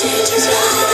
Take your